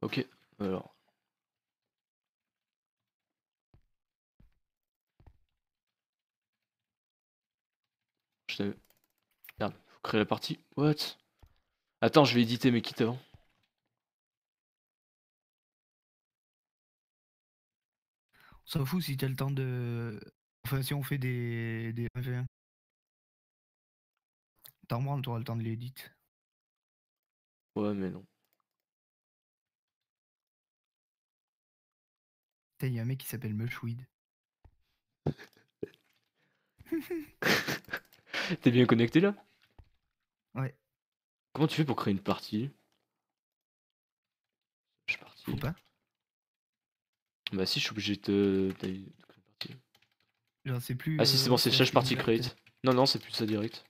Ok, alors. Je Merde, faut créer la partie. What? Attends, je vais éditer mes kits avant. On s'en fout si t'as le temps de. Enfin, si on fait des. des 1v1. T'en branles, t'auras le temps de l'édit. Ouais, mais non. Putain, y a un mec qui s'appelle Mushweed. T'es bien connecté là? Ouais. Comment tu fais pour créer une partie? Je suis parti. Faut pas Bah si, je suis obligé de te- de créer une partie. Genre, c'est plus. Ah si, c'est euh, bon, c'est slash party invite. create. Non, non, c'est plus ça direct.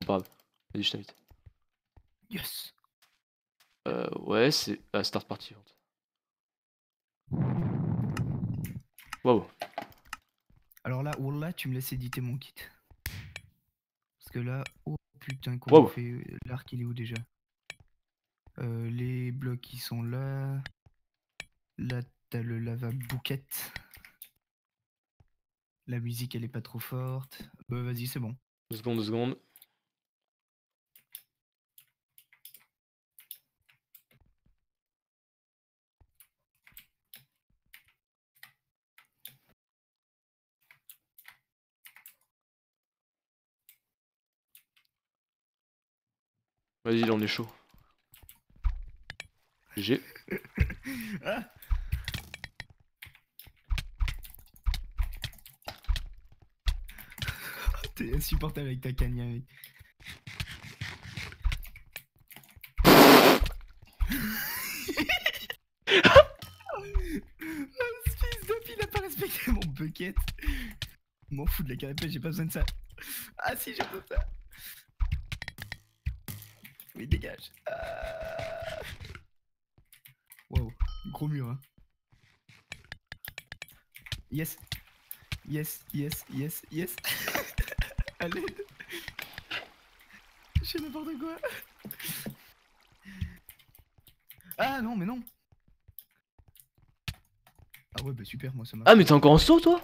Pas grave. Vas-y, je t'invite. Yes Euh, ouais, c'est. Ah, start party. Wow. Alors là, oh là, tu me laisses éditer mon kit. Parce que là, oh putain, comment Wow. fait L'arc, il est où déjà? Euh, Les blocs, qui sont là. Là, t'as le lava bouquette. La musique, elle est pas trop forte. Bah, vas-y, c'est bon. Deux secondes, deux secondes. Vas-y, on est chaud. J'ai. Ah T'es insupportable avec ta cagna, mec. Ah, bucket. M'en fous de la canapé, j'ai pas besoin de ça. Ah si, j'ai besoin de ça. Oui, dégage. Ah. Wow, gros mur, hein. Yes. Yes, yes, yes, yes. À l'aide. Je n'importe quoi. Ah non, mais non. Ah ouais, bah super, moi ça m'a. Ah, mais t'es encore en saut toi?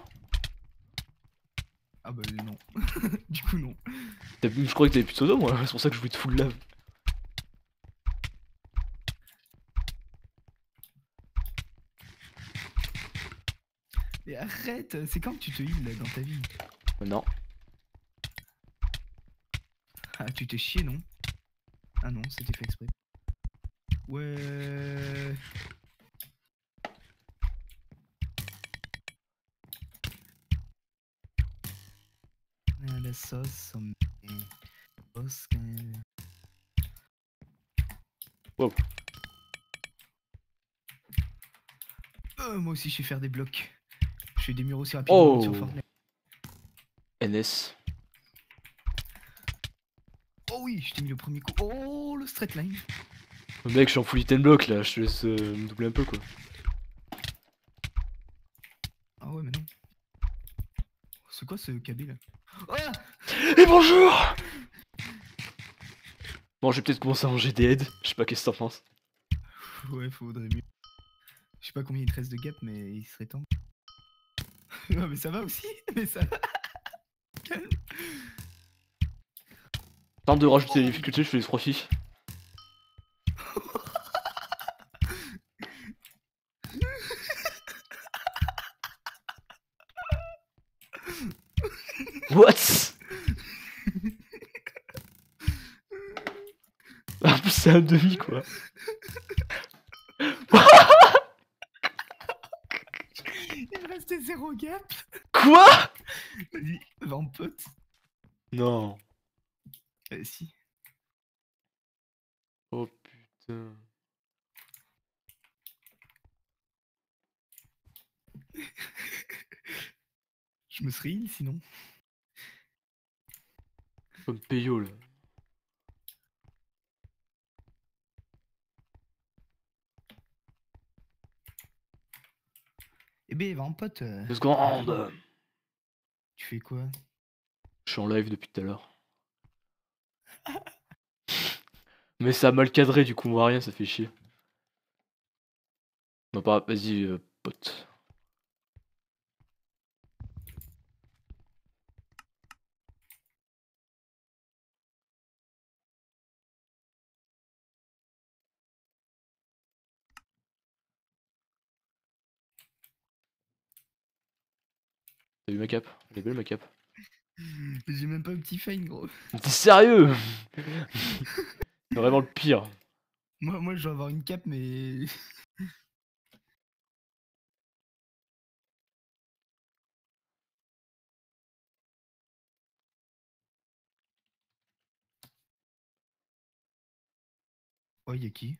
Ah bah non. du coup, non. Je croyais que t'avais plus de pseudo moi, c'est pour ça que je voulais te full lave. Mais arrête, c'est quand que tu te heal là, dans ta vie? Non. Ah, tu t'es chié, non? Ah non, c'était fait exprès. Ouais. Ah, la sauce, Oscar. Wow. Euh, moi aussi, je sais faire des blocs. Je fais des murs aussi rapidement sur Oh. Fortnite. NS. Oh oui, je t'ai mis le premier coup. Oh, le straight line. Mec, je suis en full ten block là, je te laisse euh, me doubler un peu quoi. Ah ouais, mais non. C'est quoi ce KB là Ah Et bonjour Bon, je vais peut-être commencer à manger des heads, je sais pas qu'est-ce que t'en penses. Ouais, faudrait mieux. Je sais pas combien il te reste de gap, mais il serait temps. non, mais ça va aussi Mais ça va. Tente de rajouter les difficultés, je fais les trois fiches. What? En plus, c'est un demi quoi. Il me restait zéro gap Quoi? Vas-y, va en pote. Non. Euh, si. Oh putain. Je me serais sinon. Comme Peyo là. Eh ben, va en pote. Deux secondes. Tu fais quoi? Je suis en live depuis tout à l'heure. Mais ça a mal cadré, du coup, on voit rien, ça fait chier. Non, pas, vas-y, euh, pote. T'as vu ma cape Elle est belle ma cape. J'ai même pas un petit fine, gros. T'es sérieux C'est vraiment le pire. Moi, moi, je dois avoir une cape, mais. Oh, y'a qui?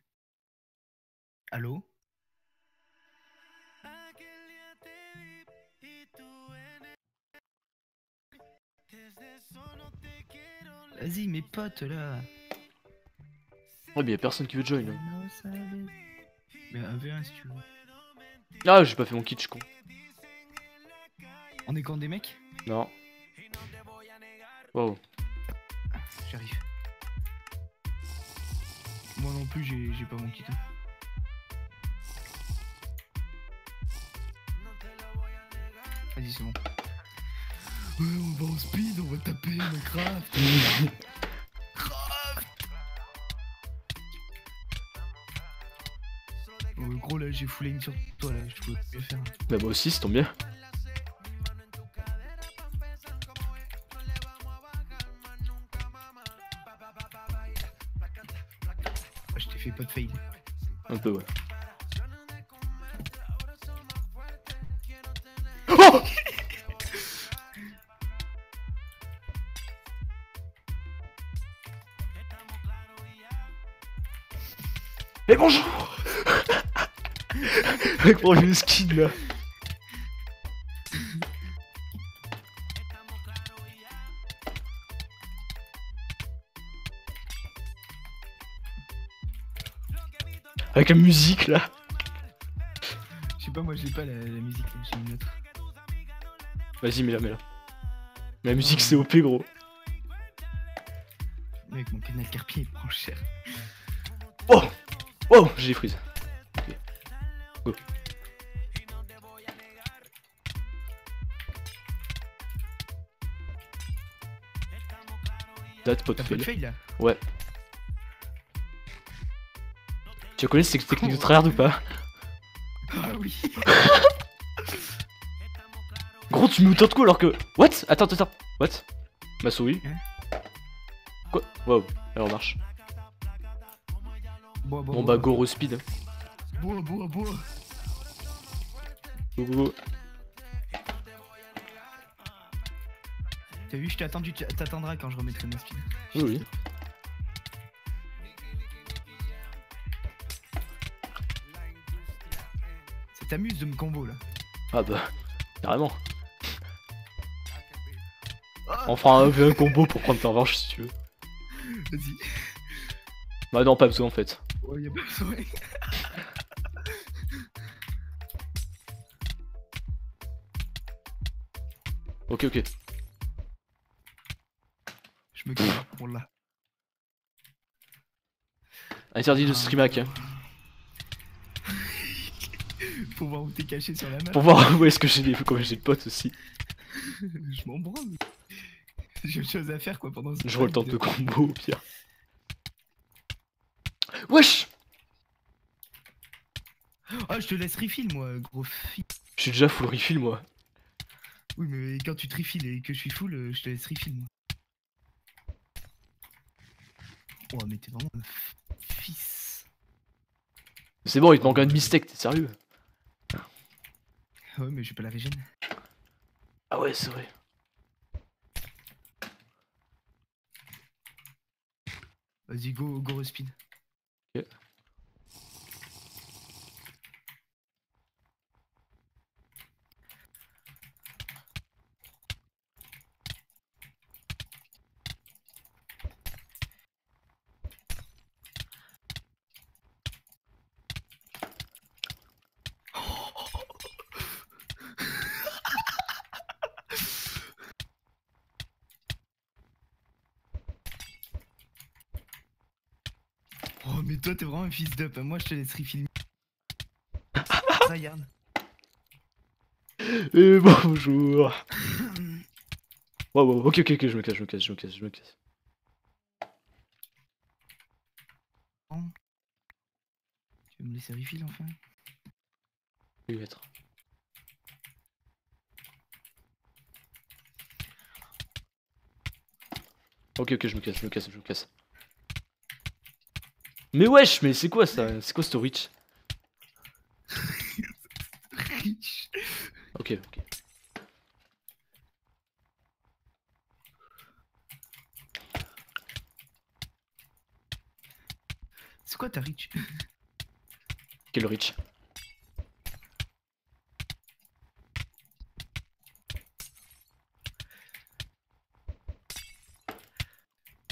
Allô? Vas-y, mes potes là. Ouais, mais y'a personne qui veut join. hein. Mais un V1 si tu veux. Ah, j'ai pas fait mon kit, je con. On est quand des mecs? Non. Wow. J'arrive. Moi non plus, j'ai j'ai pas mon kit. hein. Vas-y, c'est bon. Ouais, on va en speed, on va taper Minecraft. Oh, gros, là, j'ai full aim sur toi, là, je peux plus faire. Bah, moi aussi, ça tombe bien. Ah, je t'ai fait pas de fail. Un peu, ouais. Oh Mais bonjour. Avec mon vieux skin là. Avec la musique là. Je sais pas, moi, j'ai pas la, la musique, là, j'ai une autre. Vas-y mets-la mets-la. La musique c'est OP gros. Mec, mon canal carpier, il prend cher. Oh Oh J'ai freeze Ok. Go. Date pot de fail. Ouais. Tu connais cette technique de tryhard ou pas Ah oui Gros tu me tentes quoi alors que... What? Attends, attends, attends. What? Ma souris Hein? Quoi? Wow, alors on marche. Bois, bois, Bon bah go. Bois, bois, bois. Go go go. T'as vu, je t'ai attendu, tu t'attendras quand je remettrai ma speed. Oui oui. Ça t'amuse de me combo là. Ah bah, carrément. Ah, On fera un V1 combo pour prendre ta revanche si tu veux. Vas-y. Bah non, pas besoin en fait. Oh, y'a pas besoin. Ok ok. Je me calme, on l'a. Interdit de stream hack hein. Pour voir où t'es caché sur la map. Pour voir où est-ce que j'ai des combien j'ai de potes aussi. je m'en branle. J'ai autre chose à faire quoi pendant ce Je vois le temps de combo au pire. Wesh Oh, je te laisse refill moi, gros fils. Je suis déjà full refill moi. Oui, mais quand tu te refills et que je suis full, euh, je te laisse refill moi. Oh, mais t'es vraiment un fils. C'est bon, il te manque un mistake, t'es sérieux? Ouais, mais j'ai pas la régène. Ah ouais, c'est vrai. Vas-y, go, go speed. Ok. Mais toi, t'es vraiment un fils d'up. Moi, je te laisse refill. Tryhard. Et bonjour Wow, wow, ok, ok, ok, je me casse, je me casse, je me casse, je me casse. Tu veux me laisser refill enfin? Je vais mettre. Ok, ok, je me casse, je me casse, je me casse. Mais wesh, mais c'est quoi ça? C'est quoi ce reach Rich. Ok, ok. C'est quoi ta rich? Quel reach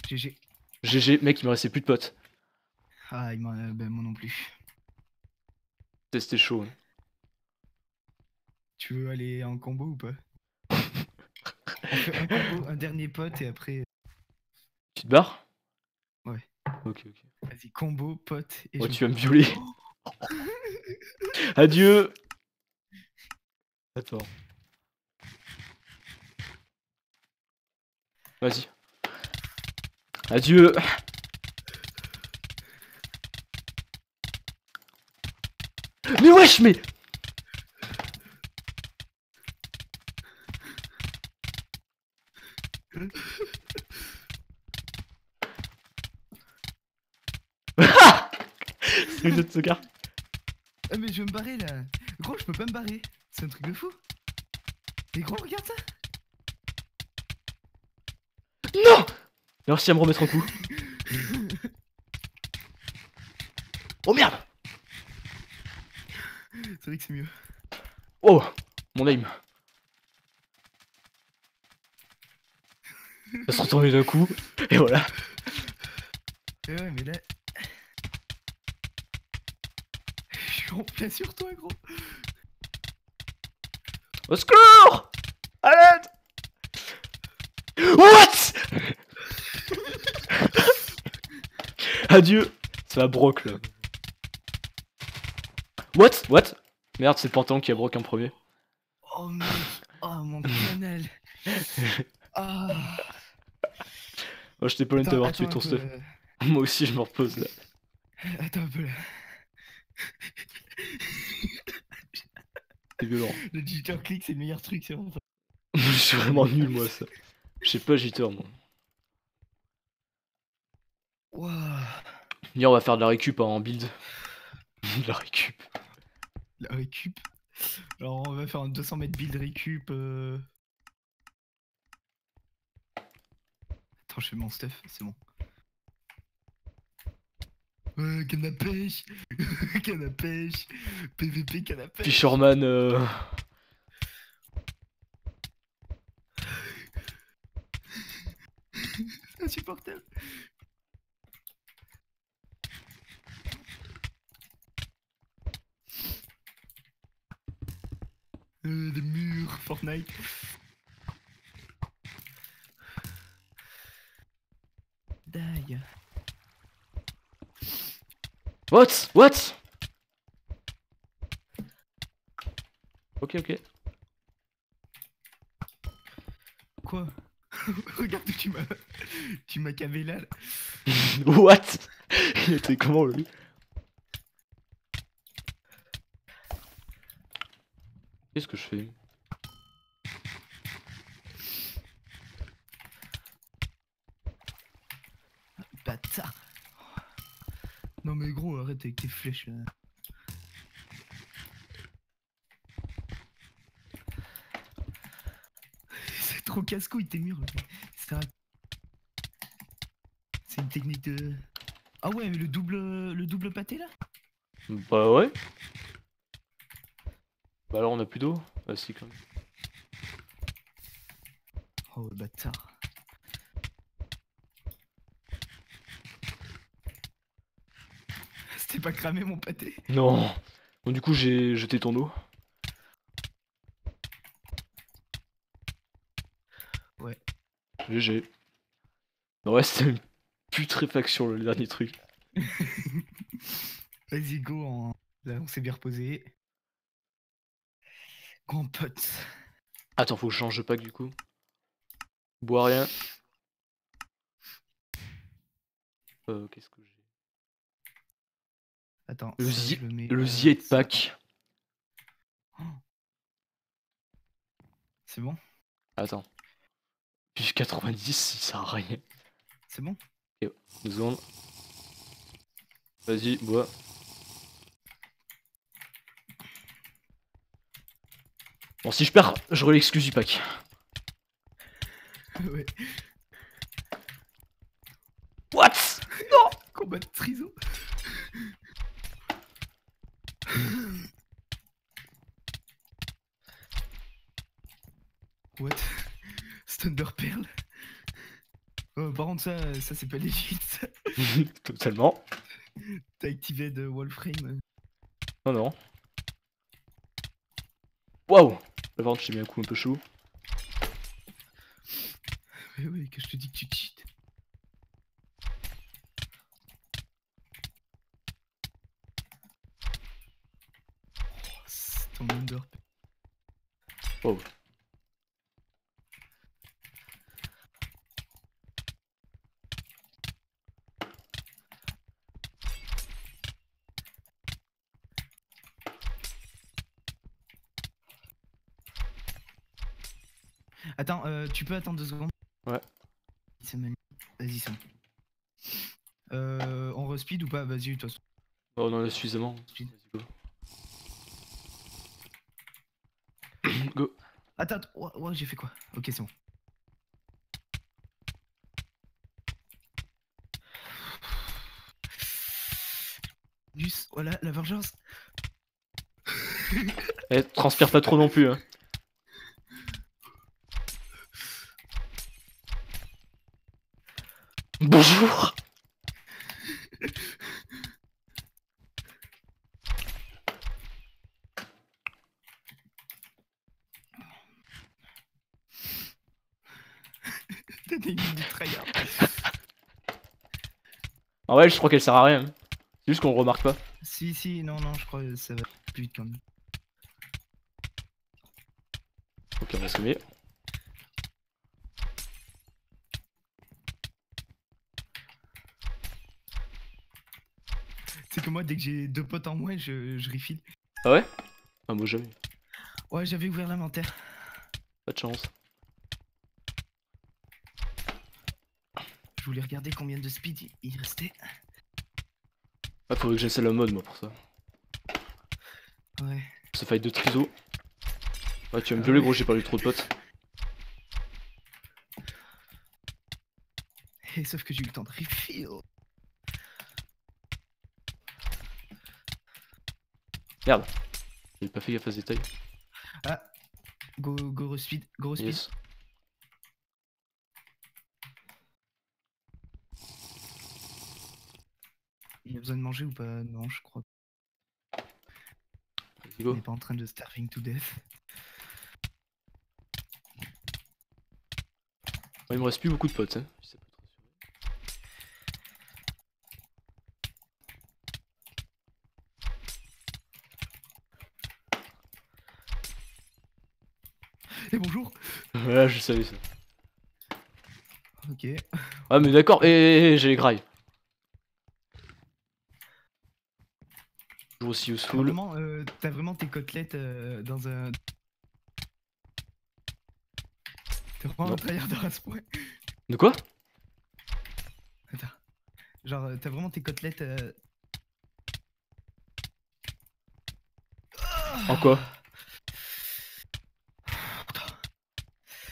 GG. GG, mec, il me restait plus de potes. Ah, il m'en... euh, ben, moi non plus. C'était chaud. hein. Tu veux aller en combo ou pas? On fait un combo, un dernier pote et après... Tu te barres? Ouais. Ok, ok. Vas-y, combo, pote et Oh, tu vas me violer. Adieu Attends. Vas-y. Adieu wesh, mais C'est une autre Sogar. Ah mais je vais me barrer là. Gros, je peux pas me barrer. C'est un truc de fou. Mais gros, regarde ça. Non! Réussi à me remettre en coup. Oh merde C'est vrai que c'est mieux. Oh Mon aim. Ça se retourner d'un coup. Et voilà. Eh ouais, mais là... Je suis en plein sur toi, gros Au secours À l'aide What Adieu Ça va broc là. What? What? Merde, c'est le pantalon qui a broc en premier. Oh mec Oh mon canal Ah Oh, je t'ai pas t'avoir attends tué ton stuff. Moi aussi, je me repose là. Attends un peu là. C'est violent. Le jitter click, c'est le meilleur truc, c'est ça. je suis vraiment nul, moi, ça. Je sais pas jitter, moi. Waouh Viens, on va faire de la récup hein, en build. de la récup. La récup. Alors on va faire un 200 mètres build récup. euh. Attends, je fais mon stuff, c'est bon. Ouais, canne à pêche Canne à pêche PVP, canne à pêche Fisherman, euh... C'est insupportable Euh, des murs, Fortnite. Die. What? What? Ok, ok. Quoi? Regarde où tu m'as... Tu m'as cavé là. là. What? Il était comment, lui? Qu'est-ce que je fais Bâtard Non mais gros, arrête avec tes flèches là. C'est trop casse-couille tes murs C'est une technique de... Ah ouais, mais le double, le double pâté là? Bah ouais. Bah alors on a plus d'eau Bah si quand même. Oh le bâtard. C'était pas cramé mon pâté Non Bon du coup j'ai jeté ton eau. Ouais. GG. Ouais c'était une putréfaction le dernier truc. Vas-y go, en... là on s'est bien reposé. Grand pote. Attends, faut que je change de pack du coup. Bois rien. Euh, qu'est-ce que j'ai? Attends. Le ça, zi- je mets, Le euh, Ziet ça. pack. C'est bon? Attends. Puis 90, il sert à rien. C'est bon? Deux secondes. Vas-y, bois. Bon, si je perds, je l'excuse du pack. Ouais. What? Combat de triso. What? Thunder Pearl Oh, Par contre, ça, ça c'est pas legit. ça. Totalement. T'as activé de Wallframe. Non, non. Waouh Là, par contre, j'ai mis un coup un peu chaud. Ouais, ouais, que je te dis que tu cheats. Oh, c'est ton Thunder Wow. Attends, euh, tu peux attendre deux secondes Ouais. C'est magnifique. Vas-y, bon. Euh, on respeed ou pas? Vas-y, de toute façon. Oh, on en a suffisamment. Speed. Vas-y, go. go. Attends, ouais, ouais, j'ai fait quoi? Ok, c'est bon. Voilà, la vengeance. Eh, transpire pas trop non plus, hein. Bonjour T'as des lignes du tryhard. En vrai, je crois qu'elle sert à rien. C'est juste qu'on le remarque pas. Si, si, non, non, je crois que ça va plus vite quand même. Ok, on va se C'est que moi, dès que j'ai deux potes en moins, je, je refill. Ah ouais? Ah, moi jamais. Ouais, j'avais ouvert l'inventaire. Pas de chance. Je voulais regarder combien de speed il- restait. Ah, faudrait que j'installe un mode, moi, pour ça. Ouais. Ce fight de triso. Ouais, tu vas me violer, gros, j'ai pas eu trop de potes. Et sauf que j'ai eu le temps de refill. Merde. J'ai pas fait gaffe à ce détail. Go, go speed, go speed. Yes. Il a besoin de manger ou pas? Non, je crois qu'on go. n'est pas en train de starving to death. Il me reste plus beaucoup de potes, hein te rassurer. Et bonjour Ouais, je savais ça. Ok. Ah, mais d'accord, et j'ai les grailles. Toujours aussi T'as useful. vraiment, euh, t'as vraiment tes côtelettes euh, dans un. T'es vraiment un tryhard à ce point. De quoi? Attends. Genre, t'as vraiment tes côtelettes. euh, En quoi Putain.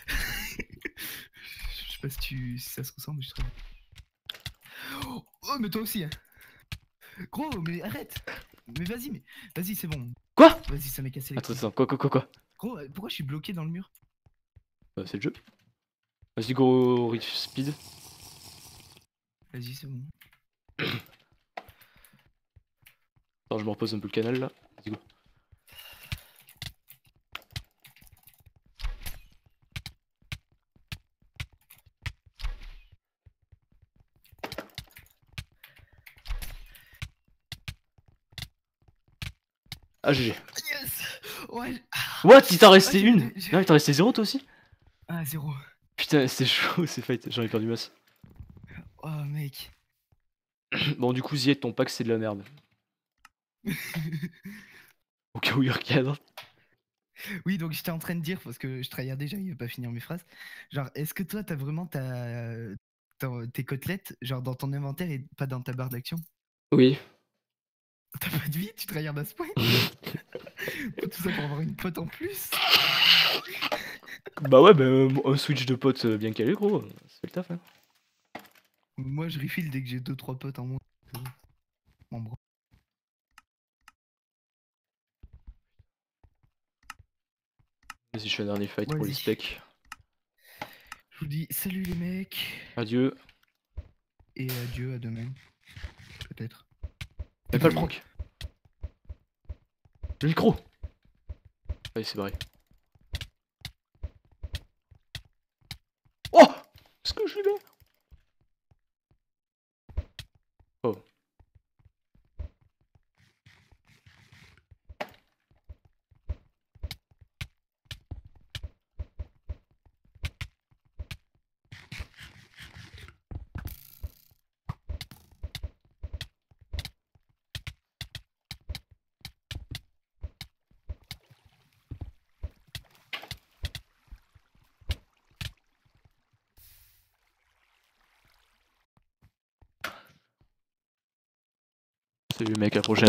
Je sais pas si, tu... si ça se ressemble, je suis très. Oh, oh, mais toi aussi, hein. Gros, mais arrête Mais vas-y, mais. Vas-y, c'est bon. Quoi? Vas-y, ça m'est cassé les Attends, attends, quoi, quoi, quoi, quoi? Gros, euh, pourquoi je suis bloqué dans le mur? Bah, c'est le jeu. Vas-y, go, reach speed. Vas-y, c'est bon. Attends, je me repose un peu le canal là. Vas-y, go. Ah, GG. Yes Ouais Ah What Il t'en resté j'ai- une Non, il t'en resté zéro toi aussi Ah, zéro. Putain, c'est chaud, c'est fight, j'en ai perdu masse. Oh, mec. Bon, du coup, Ziet, ton pack, c'est de la merde. Au cas où il recadre. Oui, donc j'étais en train de dire, parce que je tryhardais, j'arrivais pas à finir mes phrases. Genre, est-ce que toi, t'as vraiment ta- tes côtelettes, genre dans ton inventaire et pas dans ta barre d'action? Oui. T'as pas de vie Tu tryhardes à ce point Tout ça pour avoir une pote en plus Bah ouais, bah, un switch de potes euh, bien calé, gros. Fait le taf, hein. Moi, je refill dès que j'ai 2-3 potes en moins. c'est. M'en branle. Vas-y, je fais un dernier fight pour les specs. Je vous dis salut les mecs Adieu. et adieu à demain. Peut-être. Mais pas le prank. Le micro Allez, c'est barré. Oh Est-ce que je l'ai Oh. Salut mec, à la prochaine.